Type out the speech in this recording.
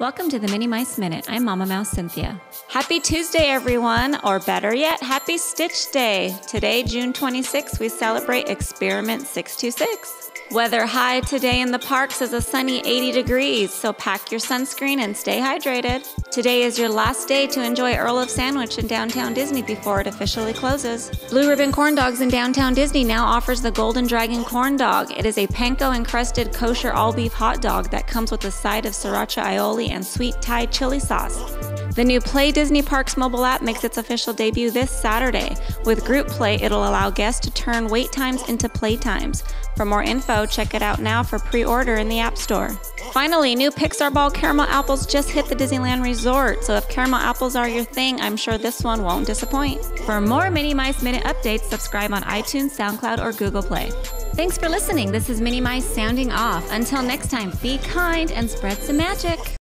Welcome to the Minnie Mice Minute. I'm Mama Mouse Cynthia. Happy Tuesday, everyone, or better yet, Happy Stitch Day. Today, June 26th, we celebrate Experiment 626. Weather high today in the parks is a sunny 80 degrees, so pack your sunscreen and stay hydrated. Today is your last day to enjoy Earl of Sandwich in downtown Disney before it officially closes. Blue Ribbon Corn Dogs in downtown Disney now offers the Golden Dragon Corn Dog. It is a panko encrusted kosher all beef hot dog that comes with a side of sriracha aioli and sweet Thai chili sauce. The new Play Disney Parks mobile app makes its official debut this Saturday. With Group Play, it'll allow guests to turn wait times into play times. For more info, check it out now for pre order in the App Store. Finally, new Pixar Ball caramel apples just hit the Disneyland Resort, so if caramel apples are your thing, I'm sure this one won't disappoint. For more Minnie Mice Minute updates, subscribe on iTunes, SoundCloud, or Google Play. Thanks for listening. This is Minnie Mice sounding off. Until next time, be kind and spread some magic.